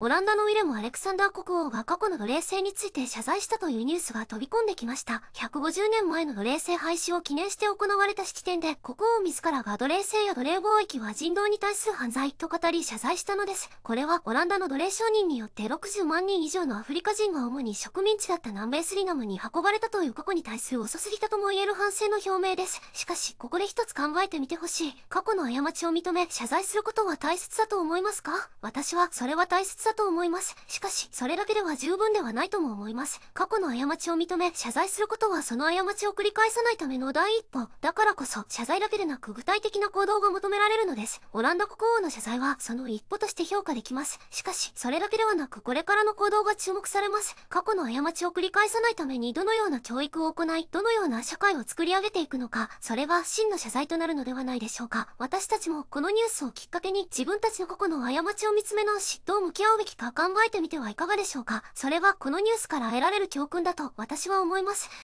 オランダのウィレム・アレクサンダー国王が過去の奴隷制について謝罪したというニュースが飛び込んできました。150年前の奴隷制廃止を記念して行われた式典で、国王自らが奴隷制や奴隷貿易は人道に対する犯罪と語り謝罪したのです。これはオランダの奴隷商人によって60万人以上のアフリカ人が主に植民地だった南米スリナムに運ばれたという過去に対する遅すぎたとも言える反省の表明です。しかし、ここで一つ考えてみてほしい。過去の過ちを認め、謝罪することは大切だと思いますか？私はそれは大切だと思います。しかし、それだけでは十分ではないとも思います。過去の過ちを認め、謝罪することはその過ちを繰り返さないための第一歩。だからこそ、謝罪だけでなく具体的な行動が求められるのです。オランダ国王の謝罪は、その一歩として評価できます。しかし、それだけではなく、これからの行動が注目されます。過去の過ちを繰り返さないために、どのような教育を行い、どのような社会を作り上げていくのか、それは真の謝罪となるのではないでしょうか。私たちも、このニュースをきっかけに、自分たちの過去の過ちを見つめ直し、どう向き合うべきか考えてみてはいかがでしょうか。それはこのニュースから得られる教訓だと私は思います。